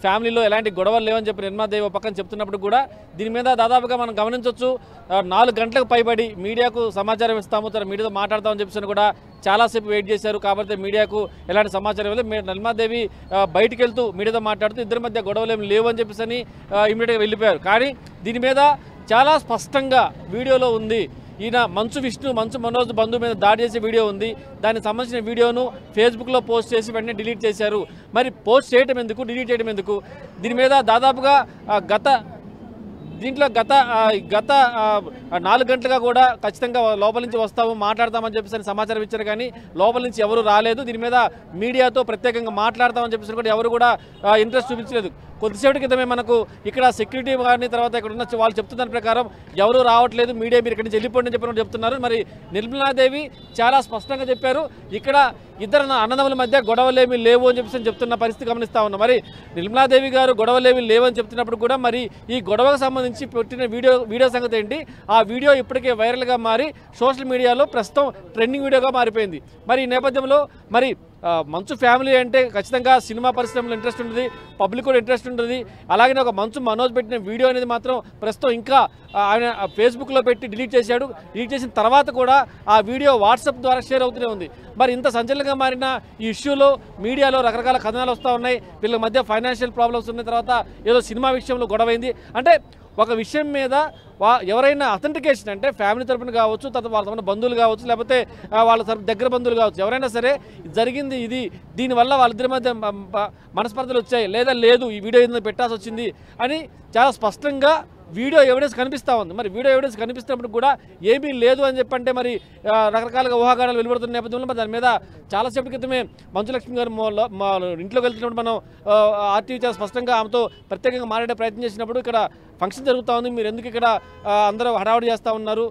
ఫ్యామిలీలో ఎలాంటి గొడవలు లేవని చెప్పి నిర్మాదేవి ఒక పక్కన చెప్తున్నప్పుడు కూడా దీని మీద దాదాపుగా మనం గమనించవచ్చు నాలుగు గంటలకు పైబడి మీడియాకు సమాచారం ఇస్తాము తర్వాత మీడియాతో మాట్లాడతామని చెప్పేసి కూడా చాలాసేపు వెయిట్ చేశారు. కాబట్టి మీడియాకు ఎలాంటి సమాచారం ఇవ్వలేదు. మీ- నిర్మాదేవి బయటికి వెళ్తూ మీడియాతో మాట్లాడుతూ ఇద్దరి మధ్య గొడవలు ఏమి లేవు అని చెప్పేసి అని ఇమీడియట్గా వెళ్ళిపోయారు. కానీ దీని మీద చాలా స్పష్టంగా వీడియోలో ఉంది. ఈయన మంచు విష్ణు మంచు మనోజ్ బంధు మీద దాడి చేసే వీడియో ఉంది. దానికి సంబంధించిన వీడియోను ఫేస్బుక్లో పోస్ట్ చేసి వెంటనే డిలీట్ చేశారు. మరి పోస్ట్ చేయడం ఎందుకు? డిలీట్ చేయడం ఎందుకు? దీని మీద దాదాపుగా గత దీంట్లో గత గత నాలుగు గంటలుగా కూడా ఖచ్చితంగా లోపల నుంచి వస్తాము మాట్లాడతామని చెప్పేసి సమాచారం ఇచ్చారు. కానీ లోపల నుంచి ఎవరు రాలేదు. దీని మీద మీడియాతో ప్రత్యేకంగా మాట్లాడతామని చెప్పేసి కూడా ఎవరు కూడా ఇంట్రెస్ట్ చూపించలేదు. కొద్దిసేపటి క్రితమే మనకు ఇక్కడ సెక్యూరిటీ గారిని తర్వాత ఇక్కడ ఉన్న వాళ్ళు చెప్తున్న ప్రకారం ఎవరు రావట్లేదు మీడియా మీరు ఇక్కడి నుంచి వెళ్ళిపోండి అని చెప్పినట్టు చెప్తున్నారు. మరి నిర్మలాదేవి చాలా స్పష్టంగా చెప్పారు ఇక్కడ ఇద్దరు నా అన్నదమ్ముల మధ్య గొడవలేమి లేవు అని చెప్పేసి చెప్తున్న పరిస్థితి గమనిస్తా ఉన్నాం. మరి నిర్మలాదేవి గారు గొడవలేమి లేవని చెప్తున్నప్పుడు కూడా మరి ఈ గొడవకు సంబంధించి పెట్టిన వీడియో వీడియో సంగతి ఏంటి? ఆ వీడియో ఇప్పటికే వైరల్గా మారి సోషల్ మీడియాలో ప్రస్తుతం ట్రెండింగ్ వీడియోగా మారిపోయింది. మరి ఈ నేపథ్యంలో మరి మంచు ఫ్యామిలీ అంటే ఖచ్చితంగా సినిమా పరిశ్రమలో ఇంట్రెస్ట్ ఉంటుంది పబ్లిక్ కూడా ఇంట్రెస్ట్ ఉంటుంది. అలాగే ఒక మంచు మనోజ్ పెట్టిన వీడియో అనేది మాత్రం ప్రస్తుతం ఇంకా ఆయన ఫేస్బుక్లో పెట్టి డిలీట్ చేశాడు. డిలీట్ చేసిన తర్వాత కూడా ఆ వీడియో వాట్సాప్ ద్వారా షేర్ అవుతూనే ఉంది. మరి ఇంత సంచలనంగా మారిన ఈ ఇష్యూలో మీడియాలో రకరకాల కథనాలు వస్తూ ఉన్నాయి. వీళ్ళ మధ్య ఫైనాన్షియల్ ప్రాబ్లమ్స్ ఉన్న తర్వాత ఏదో సినిమా విషయంలో గొడవైంది. అంటే ఒక విషయం మీద వా ఎవరైనా అథెంటికేషన్ అంటే ఫ్యామిలీ తరపున కావచ్చు తర్వాత వాళ్ళ తరపున బంధువులు కావచ్చు లేకపోతే వాళ్ళ తరపు దగ్గర బంధువులు కావచ్చు ఎవరైనా సరే జరిగింది ఇది దీనివల్ల వాళ్ళిద్దరి మధ్య మనస్పర్ధలు వచ్చాయి లేదా లేదు ఈ వీడియో ఏదైనా పెట్టాల్సి వచ్చింది అని చాలా స్పష్టంగా వీడియో ఎవిడెన్స్ కనిపిస్తూ ఉంది. మరి వీడియో ఎవిడెన్స్ కనిపిస్తున్నప్పుడు కూడా ఏమీ లేదు అని చెప్పంటే మరి రకరకాలుగా ఊహాగానాలు వెలువడుతున్న నేపథ్యంలో మరి దాని మీద చాలాసేపటి క్రితమే మంచులక్ష్మి గారు మా ఇంట్లోకి వెళ్తున్నప్పుడు మనం ఆర్టీవీ చాలా స్పష్టంగా ఆమెతో ప్రత్యేకంగా మాట్లాడే ప్రయత్నం చేసినప్పుడు ఇక్కడ ఫంక్షన్ జరుగుతూ ఉంది. మీరు ఎందుకు ఇక్కడ అందరూ హడావుడి చేస్తూ ఉన్నారు?